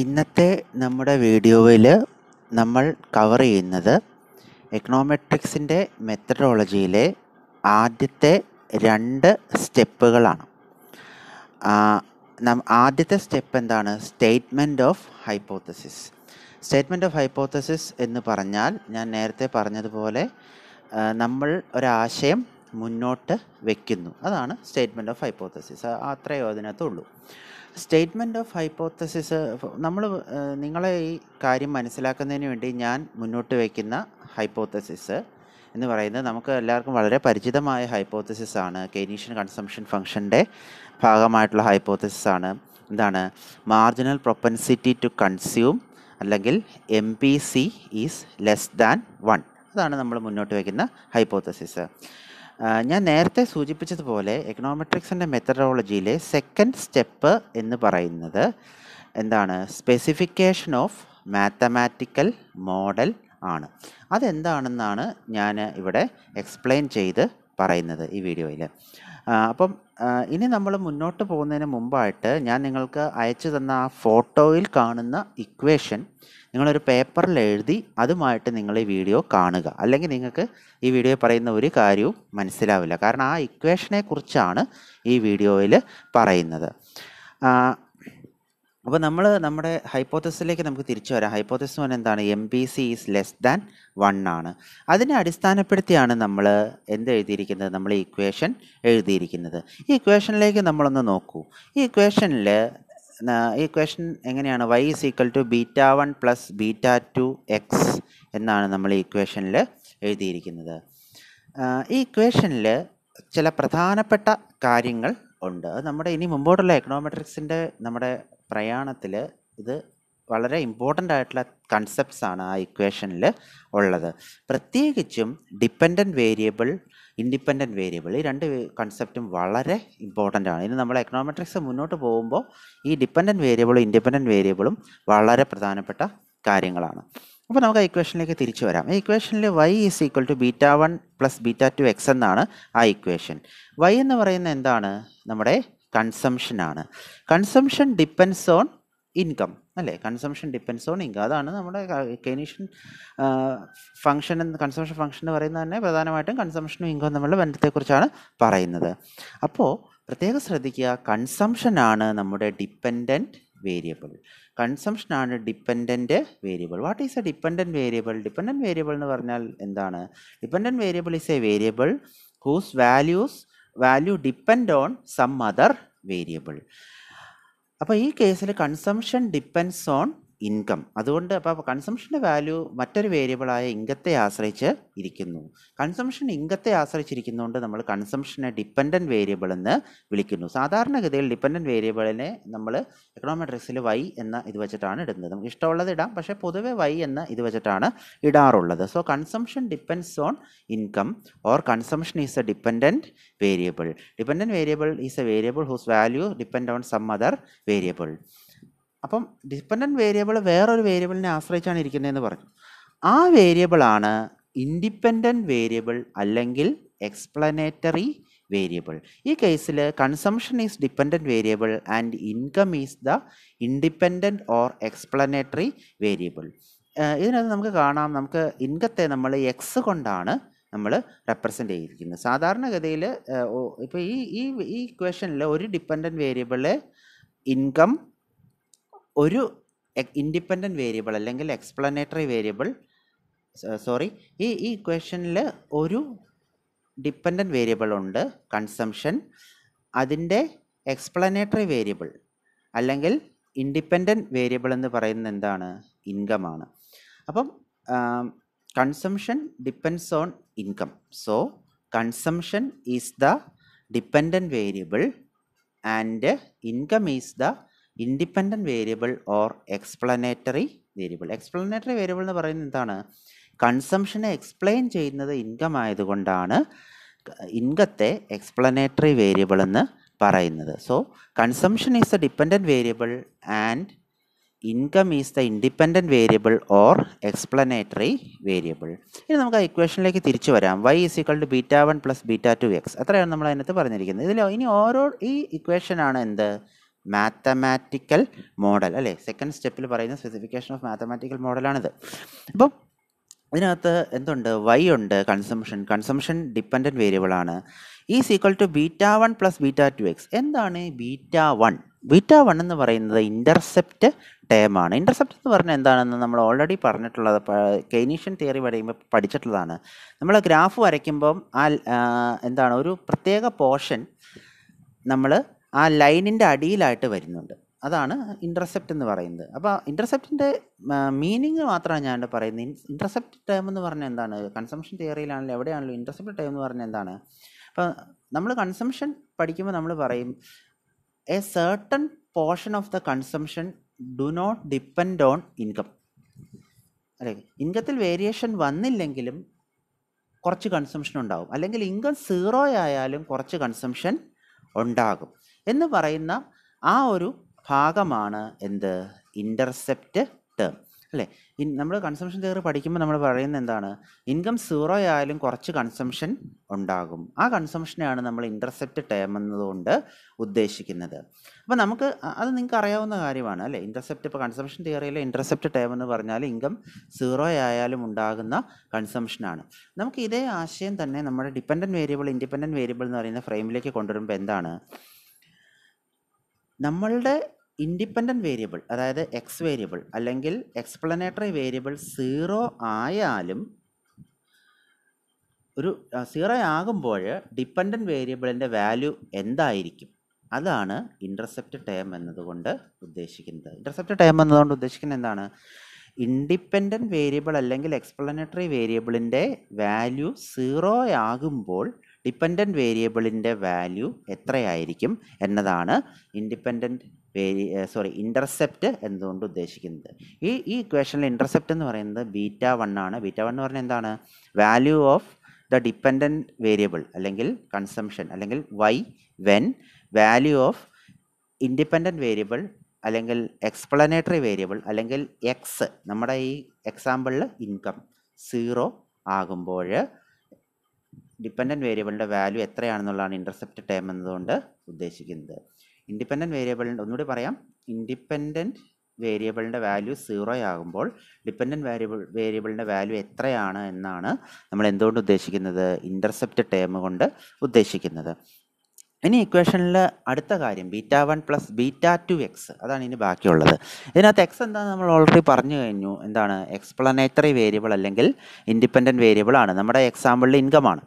ഇന്നത്തെ നമ്മുടെ വീഡിയോയിൽ നമ്മൾ കവർ ചെയ്യുന്നത് എക്കണോമെട്രിക്സിന്റെ മെത്തഡോളജിയിലെ ആദ്യത്തെ രണ്ട് സ്റ്റെപ്പുകളാണ്. ആദ്യത്തെ സ്റ്റെപ്പ് എന്താണ്? Statement of hypothesis statement of hypothesis എന്ന് പറഞ്ഞാൽ ഞാൻ നേരത്തെ പറഞ്ഞതുപോലെ നമ്മൾ ഒരാശയം മുന്നോട്ട് വയ്ക്കുന്നു അതാണ് സ്റ്റേറ്റ്മെന്റ് ഓഫ് ഹൈപ്പോത്തസിസ് അത്രയോ അതിനകത്തുള്ളൂ. സ്റ്റേറ്റ്മെന്റ് ഓഫ് ഹൈപ്പോത്തസിസ് നമ്മൾ നിങ്ങളെ ഈ കാര്യം മനസ്സിലാക്കുന്നതിന് വേണ്ടി ഞാൻ മുന്നോട്ട് വയ്ക്കുന്ന ഹൈപ്പോത്തസിസ് എന്ന് പറയുന്നത് നമുക്ക് എല്ലാവർക്കും വളരെ പരിചിതമായ ഹൈപ്പോത്തസിസ് ആണ്. കെനീഷ്യൻ കൺസംഷൻ ഫംഗ്ഷന്റെ ഭാഗമായിട്ടുള്ള ഹൈപ്പോത്തസിസ് ആണ്. എന്താണ് മാർജിനൽ പ്രൊപ്പൻസിറ്റി ടു കൺസ്യൂം അല്ലെങ്കിൽ M P C is less than one അതാണ് നമ്മൾ മുന്നോട്ട് വയ്ക്കുന്ന ഹൈപ്പോത്തസിസ് ഞാൻ നേരത്തെ സൂചിപ്പിച്ചതുപോലെ എക്കണോമെട്രിക്സിന്റെ മെത്തഡോളജിയിലെ സെക്കൻഡ് സ്റ്റെപ്പ് എന്ന് പറയുന്നത് എന്താണ്? സ്പെസിഫിക്കേഷൻ ഓഫ് മാത്തമാറ്റിക്കൽ മോഡൽ ആണ്. അതെന്താണെന്നാണ് ഞാൻ ഇവിടെ എക്സ്പ്ലെയിൻ ചെയ്ത് പറയുന്നത് ഈ വീഡിയോയിൽ അപ്പം ഇനി നമ്മൾ മുന്നോട്ട് പോകുന്നതിന് മുമ്പായിട്ട് ഞാൻ നിങ്ങൾക്ക് അയച്ചു തന്ന ആ ഫോട്ടോയിൽ കാണുന്ന ഇക്വേഷൻ നിങ്ങളൊരു പേപ്പറിൽ എഴുതി അതുമായിട്ട് നിങ്ങൾ ഈ വീഡിയോ കാണുക. അല്ലെങ്കിൽ നിങ്ങൾക്ക് ഈ വീഡിയോ പറയുന്ന ഒരു കാര്യവും മനസ്സിലാവില്ല. കാരണം ആ ഇക്വേഷനെ കുറിച്ചാണ് ഈ വീഡിയോയിൽ പറയുന്നത്. അപ്പോൾ നമ്മൾ നമ്മുടെ ഹൈപ്പോത്തസിലേക്ക് നമുക്ക് തിരിച്ചു വരാം. ഹൈപ്പോത്തസിസ് പറഞ്ഞാൽ എന്താണ്? M B C is less than one ആണ്. അതിനെ അടിസ്ഥാനപ്പെടുത്തിയാണ് നമ്മൾ എന്ത് എഴുതിയിരിക്കുന്നത്? നമ്മൾ ഈ ഇക്വേഷൻ എഴുതിയിരിക്കുന്നത്. ഈ ഇക്വേഷനിലേക്ക് നമ്മളൊന്ന് നോക്കൂ. ഈ ഇക്വേഷനിൽ ഈ ഇക്വേഷൻ എങ്ങനെയാണ്? Y is equal to beta one plus beta two x എന്നാണ് നമ്മൾ ഈ ഇക്വേഷനിൽ എഴുതിയിരിക്കുന്നത്. ഈ ഇക്വേഷനിൽ ചില പ്രധാനപ്പെട്ട കാര്യങ്ങൾ ഉണ്ട്. അത് നമ്മുടെ ഇനി മുമ്പോട്ടുള്ള എക്കണോമെട്രിക്സിന്റെ നമ്മുടെ പ്രയാണത്തിൽ ഇത് വളരെ ഇമ്പോർട്ടന്റ് ആയിട്ടുള്ള കൺസെപ്റ്റ്സ് ആണ് ആ ഇക്വേഷനിൽ ഉള്ളത്. പ്രത്യേകിച്ചും ഡിപ്പെൻഡന്റ് വേരിയബിൾ ഇൻഡിപെൻഡന്റ് വേരിയബിൾ ഈ രണ്ട് കൺസെപ്റ്റും വളരെ ഇമ്പോർട്ടന്റ് ആണ്. ഇനി നമ്മൾ എക്കണോമെട്രിക്സ് മുന്നോട്ട് പോകുമ്പോൾ ഈ ഡിപ്പെൻഡന്റ് വേരിയബിളും ഇൻഡിപെൻഡന്റ് വേരിയബിളും വളരെ പ്രധാനപ്പെട്ട കാര്യങ്ങളാണ്. അപ്പോൾ നമുക്ക് ആ ഇക്വേഷനിലേക്ക് തിരിച്ചു വരാം. ഈ ഇക്വേഷനിൽ y is equal to beta one plus beta two x എന്നാണ് ആ ഇക്വേഷൻ വൈ എന്ന് പറയുന്നത് എന്താണ്? നമ്മുടെ കൺസംഷൻ ആണ്. കൺസംഷൻ ഡിപ്പെൻസ് ഓൺ ഇൻകം അല്ലേ? കൺസംഷൻ ഡിപ്പെൻസ് ഓൺ ഇൻകം അതാണ് നമ്മുടെ കെനീഷ്യൻ ഫംഗ്ഷൻ എന്ന് കൺസംഷൻ ഫംഗ്ഷൻ എന്ന് പറയുന്നത് തന്നെ പ്രധാനമായിട്ടും കൺസംഷനും ഇൻകം തമ്മിലുള്ള ബന്ധത്തെക്കുറിച്ചാണ് പറയുന്നത്. അപ്പോൾ പ്രത്യേകം ശ്രദ്ധിക്കുക കൺസംഷൻ ആണ് നമ്മുടെ ഡിപ്പെൻഡന്റ് വേരിയബിൾ കൺസംഷൻ ആണ് dependent variable what is a dependent variable dependent variable എന്ന് പറഞ്ഞാൽ എന്താണ്? Dependent variable is a variable whose values value depend on some other variable അപ്പോൾ ഈ കേസിൽ കൺസംഷൻ ഡിപ്പെൻസ് ഓൺ ഇൻകം അതുകൊണ്ട് അപ്പോൾ കൺസംഷന്റെ വാല്യൂ മറ്റൊരു വേരിയബിളായ ഇൻകത്തെ ആശ്രയിച്ച് ഇരിക്കുന്നു. കൺസംഷൻ ഇൻകത്തെ ആശ്രയിച്ചിരിക്കുന്നതുകൊണ്ട് നമ്മൾ കൺസംഷനെ ഡിപ്പെൻഡന്റ് വേരിയബിൾ എന്ന് വിളിക്കുന്നു. സാധാരണഗതിയിൽ ഡിപ്പെൻഡന്റ് വേരിയബിളിനെ നമ്മൾ എക്കണോമെട്രിക്സിൽ വൈ എന്ന ഇത് വെച്ചിട്ടാണ് ഇടുന്നത്. നമുക്ക് ഇഷ്ടമുള്ളത് ഇടാം. പക്ഷേ പൊതുവെ വൈ എന്ന ഇത് വെച്ചിട്ടാണ് ഇടാറുള്ളത്. So consumption depends on income or consumption is a dependent variable dependent variable is a variable whose value depend on some other variable അപ്പം ഡിപ്പെൻഡന്റ് വേരിയബിൾ വേറൊരു വേരിയബിളിനെ ആശ്രയിച്ചാണ് ഇരിക്കുന്നതെന്ന് പറഞ്ഞു. ആ വേരിയബിളാണ് ഇൻഡിപെൻഡന്റ് വേരിയബിൾ അല്ലെങ്കിൽ എക്സ്പ്ലനേറ്ററി വേരിയബിൾ ഈ കേസിൽ consumption is dependent variable and income is the independent or explanatory variable ഇതിനകത്ത് നമുക്ക് കാണാം നമുക്ക് ഇൻകത്തെ നമ്മൾ എക്സ് കൊണ്ടാണ് നമ്മൾ റെപ്രസെന്റ് ചെയ്തിരിക്കുന്നത്. സാധാരണഗതിയിൽ ഇപ്പോൾ ഈ ഈ ഈ ഇക്വേഷനിൽ ഒരു ഡിപ്പെൻഡന്റ് വേരിയബിൾ ഇൻകം ഒരു ഇൻഡിപെൻഡന്റ് വേരിയബിൾ അല്ലെങ്കിൽ എക്സ്പ്ലനേറ്ററി വേരിയബിൾ സോറി ഈ ഈ ഇക്വേഷനിൽ ഒരു ഡിപ്പെൻഡന്റ് വേരിയബിൾ ഉണ്ട് കൺസംഷൻ അതിന്റെ എക്സ്പ്ലനേറ്ററി വേരിയബിൾ അല്ലെങ്കിൽ ഇൻഡിപെൻഡന്റ് വേരിയബിൾ എന്ന് പറയുന്നത് എന്താണ്? ഇൻകമാണ് അപ്പം consumption depends on income so consumption is the dependent variable and income is the independent variable or explanatory variable. Explanatory variable എന്ന് പറയുന്നത് എന്താണ്? കൺസംഷനെ എക്സ്പ്ലെയിൻ ചെയ്യുന്നത് ഇൻകം ആയതുകൊണ്ടാണ് ഇൻകത്തെ എക്സ്പ്ലനേറ്ററി വേരിയബിൾ എന്ന് പറയുന്നത്. So consumption is the dependent variable and income is the independent variable or explanatory variable. ഇനി നമുക്ക് ആ ഇക്വേഷനിലേക്ക് തിരിച്ചു വരാം. Y is equal to beta one plus beta two x അത്രയാണ് നമ്മൾ അതിനകത്ത് പറഞ്ഞിരിക്കുന്നത്. ഇതിൽ ഇനി ഓരോ ഈ ഇക്വേഷനാണ് എന്ത്? മാത്തമാറ്റിക്കൽ മോഡൽ അല്ലേ? സെക്കൻഡ് സ്റ്റെപ്പിൽ പറയുന്ന സ്പെസിഫിക്കേഷൻ ഓഫ് മാത്തമാറ്റിക്കൽ മോഡലാണിത് അപ്പം ഇതിനകത്ത് എന്തുണ്ട്? വൈ ഉണ്ട് കൺസംഷൻ കൺസംഷൻ ഡിപ്പെൻഡന്റ് വേരിയബിൾ ആണ്. ഈ is equal to beta one plus beta two x എന്താണ് ബീറ്റ വൺ ബീറ്റ വൺ എന്ന് പറയുന്നത് ഇന്റർസെപ്റ്റ് ടേമാണ് ഇന്റർസെപ്റ്റ് എന്ന് പറഞ്ഞാൽ എന്താണെന്ന് നമ്മൾ ഓൾറെഡി പറഞ്ഞിട്ടുള്ളത് കെയ്നീഷ്യൻ തിയറി പറയുമ്പോൾ പഠിച്ചിട്ടുള്ളതാണ്. നമ്മൾ ഗ്രാഫ് വരയ്ക്കുമ്പം ആ, എന്താണ്? ഒരു പ്രത്യേക പോർഷൻ നമ്മൾ ആ ലൈനിന്റെ അടിയിലായിട്ട് വരുന്നുണ്ട്. അതാണ് ഇന്റർസെപ്റ്റ് എന്ന് പറയുന്നത്. അപ്പോൾ ഇന്റർസെപ്റ്റിന്റെ മീനിങ് മാത്രമാണ് ഞാൻ പറയുന്നത്. ഇന്റർസെപ്റ്റ് ടേം എന്ന് പറഞ്ഞാൽ എന്താണ്? കൺസംഷൻ തിയറിയിലാണെങ്കിലും എവിടെയാണല്ലോ ഇന്റർസെപ്റ്റ് ടേം എന്ന് പറഞ്ഞാൽ എന്താണ്? അപ്പോൾ നമ്മൾ കൺസംഷൻ പഠിക്കുമ്പോൾ നമ്മൾ പറയും a certain portion of the consumption do not depend on income അല്ലെ? ഇൻകത്തിൽ വേരിയേഷൻ വന്നില്ലെങ്കിലും കുറച്ച് കൺസംഷൻ ഉണ്ടാകും അല്ലെങ്കിൽ ഇൻകം സീറോ ആയാലും കുറച്ച് കൺസംഷൻ ഉണ്ടാകും. എന്ന് പറയുന്ന ആ ഒരു ഭാഗമാണ് എന്ത്? ഇന്റർസെപ്റ്റ് ടേം അല്ലേ? നമ്മൾ കൺസംഷൻ തിയറി പഠിക്കുമ്പോൾ നമ്മൾ പറയുന്നത് എന്താണ്? ഇൻകം സീറോ ആയാലും കുറച്ച് കൺസംഷൻ ഉണ്ടാകും. ആ കൺസംഷനെയാണ് നമ്മൾ ഇന്റർസെപ്റ്റ് ടേം എന്നതുകൊണ്ട് ഉദ്ദേശിക്കുന്നത്. അപ്പോൾ നമുക്ക് അത് നിങ്ങൾക്ക് അറിയാവുന്ന കാര്യമാണ് അല്ലേ? ഇന്റർസെപ്റ്റ് ഇപ്പോൾ കൺസംഷൻ തിയറിയിലെ ഇന്റർസെപ്റ്റ് ടേം എന്ന് പറഞ്ഞാൽ ഇൻകം സീറോ ആയാലും ഉണ്ടാകുന്ന കൺസംഷനാണ് നമുക്ക് ഇതേ ആശയം തന്നെ നമ്മുടെ ഡിപ്പെൻഡന്റ് വേരിയബിൾ ഇൻഡിപെൻഡന്റ് വേരിയബിൾ എന്ന് പറയുന്ന ഫ്രെയിമിലേക്ക് കൊണ്ടുവരുമ്പോൾ എന്താണ്? നമ്മളുടെ ഇൻഡിപെൻഡന്റ് വേരിയബിൾ അതായത് എക്സ് വേരിയബിൾ അല്ലെങ്കിൽ എക്സ്പ്ലനേറ്ററി വേരിയബിൾ സീറോ ആയാലും ഒരു സീറോ ആകുമ്പോൾ ഡിപ്പെൻഡന്റ് വേരിയബിളിന്റെ വാല്യൂ എന്തായിരിക്കും? അതാണ് ഇന്റർസെപ്റ്റ് ടേം എന്നതുകൊണ്ട് ഉദ്ദേശിക്കുന്നത്. ഇന്റർസെപ്റ്റ് ടേം എന്നതുകൊണ്ട് ഉദ്ദേശിക്കുന്നത് എന്താണ്? ഇൻഡിപെൻഡന്റ് വേരിയബിൾ അല്ലെങ്കിൽ എക്സ്പ്ലനേറ്ററി വേരിയബിളിന്റെ വാല്യൂ സീറോ ആകുമ്പോൾ ഡിപ്പെൻഡന്റ് വേരിയബിളിന്റെ വാല്യൂ എത്രയായിരിക്കും എന്നതാണ് ഇൻഡിപെൻഡന്റ് വേരി സോറി ഇന്റർസെപ്റ്റ് എന്നതുകൊണ്ട് ഉദ്ദേശിക്കുന്നത്. ഈ ഈ ഇക്വേഷനിൽ ഇന്റർസെപ്റ്റ് എന്ന് പറയുന്നത് ബീറ്റ വൺ ആണ്. ബീറ്റ വൺ എന്ന് പറഞ്ഞാൽ എന്താണ്? Value of the dependent variable അല്ലെങ്കിൽ കൺസംഷൻ അല്ലെങ്കിൽ y when value of independent variable അല്ലെങ്കിൽ എക്സ്പ്ലനേറ്ററി വേരിയബിൾ അല്ലെങ്കിൽ എക്സ്. നമ്മുടെ ഈ എക്സാമ്പിളിൽ ഇൻകം സീറോ ആകുമ്പോൾ ഡിപ്പെൻഡന്റ് വേരിയബിളിന്റെ വാല്യൂ എത്രയാണെന്നുള്ളതാണ് ഇന്റർസെപ്റ്റ് ടേം എന്നതുകൊണ്ട് ഉദ്ദേശിക്കുന്നത്. ഇൻഡിപെൻഡന്റ് വേരിയബിളിന്റെ ഒന്നുകൂടി പറയാം. ഇൻഡിപെൻഡന്റ് വേരിയബിളിന്റെ വാല്യൂ സീറോ ആകുമ്പോൾ ഡിപ്പെൻഡന്റ് വേരിയബിൾ വേരിയബിളിന്റെ വാല്യൂ എത്രയാണ് എന്നാണ് നമ്മൾ എന്തുകൊണ്ട് ഉദ്ദേശിക്കുന്നത്? ഇന്റർസെപ്റ്റ് ടേം കൊണ്ട് ഉദ്ദേശിക്കുന്നത്. ഇനി ഇക്വേഷനിൽ അടുത്ത കാര്യം beta one plus beta two x അതാണ് ഇനി ബാക്കിയുള്ളത്. ഇതിനകത്ത് എക്സ് എന്താണെന്ന് നമ്മൾ ഓൾറെഡി പറഞ്ഞു കഴിഞ്ഞു. എന്താണ്? എക്സ്പ്ലനേറ്ററി വേരിയബിൾ അല്ലെങ്കിൽ ഇൻഡിപെൻഡന്റ് വേരിയബിൾ ആണ്. നമ്മുടെ എക്സാമ്പിളിൽ ഇൻകമാണ്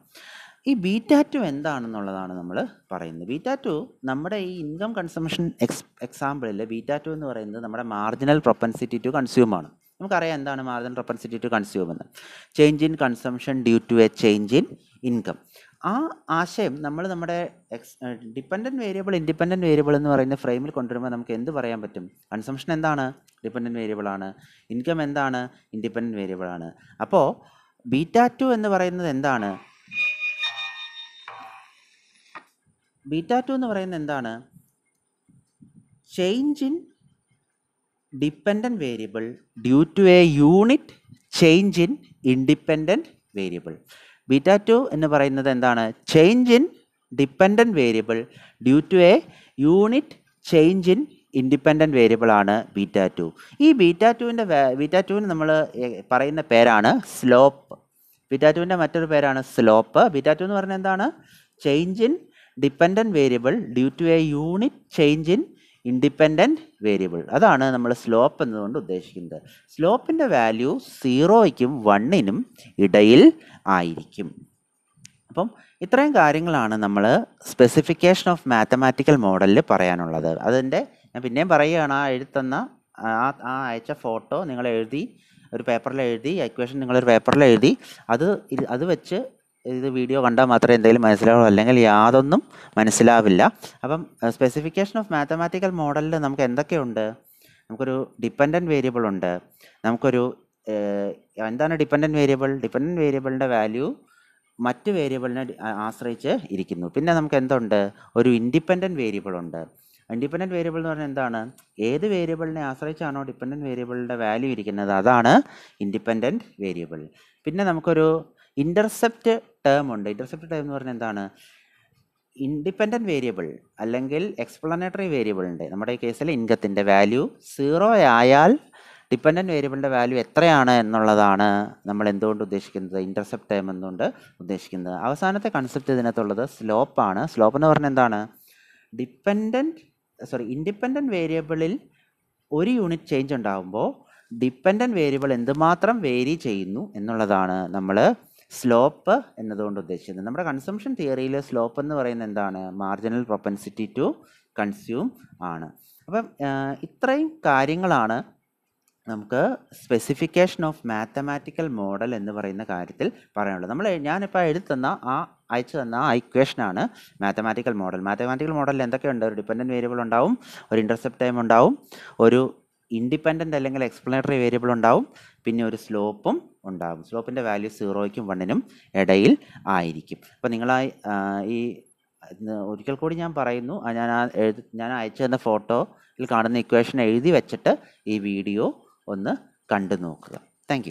ഈ ബീറ്റ ടു എന്താണെന്നുള്ളതാണ് നമ്മൾ പറയുന്നത്. ബീറ്റ ടു നമ്മുടെ ഈ ഇൻകം കൺസംഷൻ എക്സ് എക്സാമ്പിളിൽ ബീറ്റ ടു എന്ന് പറയുന്നത് നമ്മുടെ മാർജിനൽ പ്രൊപ്പൻസിറ്റി ടു കൺസ്യൂം ആണ്. നമുക്കറിയാം എന്താണ് മാർജിനൽ പ്രൊപ്പൻസിറ്റി ടു കൺസ്യൂം എന്ന്. Change in consumption due to a change in income ആ ആശയം നമ്മൾ നമ്മുടെ x dependent variable independent variable എന്ന് പറയുന്ന ഫ്രെയിമിൽ കൊണ്ടുവരുമ്പോൾ നമുക്ക് എന്ത് പറയാൻ പറ്റും? കൺസംഷൻ എന്താണ്? ഡിപ്പെൻഡന്റ് വേരിയബിൾ ആണ്. ഇൻകം എന്താണ്? ഇൻഡിപെൻഡന്റ് വേരിയബിൾ ആണ്. അപ്പോൾ ബീറ്റ ടു എന്ന് പറയുന്നത് എന്താണ്? ബീറ്റ ടു എന്ന് പറയുന്നത് എന്താണ്? Change in dependent variable due to a unit change in independent variable beta two എന്ന് പറയുന്നത് എന്താണ്? Change in dependent variable due to a unit change in independent variable ആണ് ബീറ്റ ടു. ഈ ബീറ്റ ടുവിന്റെ beta ടുവിന് നമ്മൾ പറയുന്ന പേരാണ് സ്ലോപ്പ്. ബീറ്റ ടുവിന്റെ മറ്റൊരു പേരാണ് സ്ലോപ്പ്. ബീറ്റ ടു എന്ന് പറഞ്ഞാൽ എന്താണ്? Change in dependent variable due to a unit change in independent variable അതാണ് നമ്മൾ സ്ലോപ്പ് എന്നതുകൊണ്ട് ഉദ്ദേശിക്കുന്നത്. സ്ലോപ്പിന്റെ വാല്യൂ സീറോയ്ക്കും വണ്ണിനും ഇടയിൽ ആയിരിക്കും. അപ്പം ഇത്രയും കാര്യങ്ങളാണ് നമ്മൾ സ്പെസിഫിക്കേഷൻ ഓഫ് മാത്തമാറ്റിക്കൽ മോഡലിൽ പറയാനുള്ളത്. അതിന്റെ ഞാൻ പിന്നെയും പറയുകയാണ് ആ എഴുത്തുന്ന ആ ആ അയച്ച ഫോട്ടോ നിങ്ങൾ എഴുതി ഒരു പേപ്പറിൽ എഴുതി ഇക്വേഷൻ നിങ്ങളൊരു പേപ്പറിൽ എഴുതി അത് അത് വെച്ച് ഇത് വീഡിയോ കണ്ടാൽ മാത്രമേ എന്തെങ്കിലും മനസ്സിലാവുള്ളൂ. അല്ലെങ്കിൽ യാതൊന്നും മനസ്സിലാവില്ല. അപ്പം സ്പെസിഫിക്കേഷൻ ഓഫ് മാത്തമാറ്റിക്കൽ മോഡലിൽ നമുക്ക് എന്തൊക്കെയുണ്ട്? നമുക്കൊരു ഡിപ്പെൻഡന്റ് വേരിയബിൾ ഉണ്ട്. നമുക്കൊരു എന്താണ് ഡിപ്പെൻഡന്റ് വേരിയബിൾ ഡിപ്പെൻഡന്റ് വേരിയബിളിന്റെ വാല്യൂ മറ്റ് വേരിയബിളിനെ ആശ്രയിച്ച് ഇരിക്കുന്നു. പിന്നെ നമുക്ക് എന്തുണ്ട്? ഒരു ഇൻഡിപെൻഡന്റ് വേരിയബിൾ ഉണ്ട്. ഇൻഡിപെൻഡന്റ് വേരിയബിൾ എന്ന് പറഞ്ഞാൽ എന്താണ്? ഏത് വേരിയബിളിനെ ആശ്രയിച്ചാണോ ഡിപ്പെൻഡന്റ് വേരിയബിളിന്റെ വാല്യൂ ഇരിക്കുന്നത്? അതാണ് ഇൻഡിപെൻഡന്റ് വേരിയബിൾ പിന്നെ നമുക്കൊരു ഇന്റർസെപ്റ്റ് ടേം ഉണ്ട്. ഇന്റർസെപ്റ്റ് ടേം എന്ന് പറഞ്ഞാൽ എന്താണ്? ഇൻഡിപെൻഡന്റ് വേരിയബിൾ അല്ലെങ്കിൽ എക്സ്പ്ലനേറ്ററി വേരിയബിൾ ഉണ്ട്. നമ്മുടെ ഈ കേസിൽ ഇൻകത്തിന്റെ വാല്യൂ സീറോ ആയാൽ ഡിപ്പെൻഡന്റ് വേരിയബിളിന്റെ വാല്യൂ എത്രയാണ് എന്നുള്ളതാണ് നമ്മൾ എന്തുകൊണ്ട് ഉദ്ദേശിക്കുന്നത്? ഇന്റർസെപ്റ്റ് ടൈം എന്നുകൊണ്ട് ഉദ്ദേശിക്കുന്നത്? അവസാനത്തെ കൺസെപ്റ്റ് ഇതിനകത്തുള്ളത് സ്ലോപ്പാണ് സ്ലോപ്പ് എന്ന് പറഞ്ഞാൽ എന്താണ്? ഡിപ്പെൻഡന്റ് സോറി ഇൻഡിപെൻഡന്റ് വേരിയബിളിൽ ഒരു യൂണിറ്റ് ചേഞ്ച് ഉണ്ടാകുമ്പോൾ ഡിപ്പെൻഡന്റ് വേരിയബിൾ എന്തുമാത്രം വേരി ചെയ്യുന്നു എന്നുള്ളതാണ് നമ്മൾ സ്ലോപ്പ് എന്നതുകൊണ്ട് ഉദ്ദേശിക്കുന്നത് നമ്മുടെ കൺസംഷൻ തിയറിയിൽ സ്ലോപ്പ് എന്ന് പറയുന്നത് എന്താണ്? മാർജിനൽ പ്രൊപ്പൻസിറ്റി ടു കൺസ്യൂം ആണ്. അപ്പം ഇത്രയും കാര്യങ്ങളാണ് നമുക്ക് സ്പെസിഫിക്കേഷൻ ഓഫ് മാത്തമാറ്റിക്കൽ മോഡൽ എന്ന് പറയുന്ന കാര്യത്തിൽ പറയാനുള്ളത്. നമ്മൾ ഞാനിപ്പോൾ എഴുതി തന്ന ആ അയച്ചു തന്ന ആ ഇക്വേഷനാണ് മാത്തമാറ്റിക്കൽ മോഡൽ മാത്തമാറ്റിക്കൽ മോഡലിൽ എന്തൊക്കെയുണ്ട്? ഒരു ഡിപ്പെൻഡന്റ് വേരിയബിൾ ഉണ്ടാവും ഒരു ഇന്റർസെപ്റ്റ് ടൈം ഉണ്ടാവും ഒരു ഇൻഡിപെൻഡന്റ് അല്ലെങ്കിൽ എക്സ്പ്ലനേറ്ററി വേരിയബിൾ ഉണ്ടാവും. പിന്നെ ഒരു സ്ലോപ്പും ഉണ്ടാകും സ്ലോപ്പിന്റെ വാല്യൂ സീറോയ്ക്കും വണ്ണിനും ഇടയിൽ ആയിരിക്കും. അപ്പോൾ നിങ്ങൾ ഈ ഒരിക്കൽ കൂടി ഞാൻ പറയുന്നു. ഞാൻ ആ എഴുതി ഞാൻ അയച്ചു തന്ന ഫോട്ടോയിൽ കാണുന്ന ഇക്വേഷൻ എഴുതി വെച്ചിട്ട് ഈ വീഡിയോ ഒന്ന് കണ്ടു നോക്കുക. താങ്ക്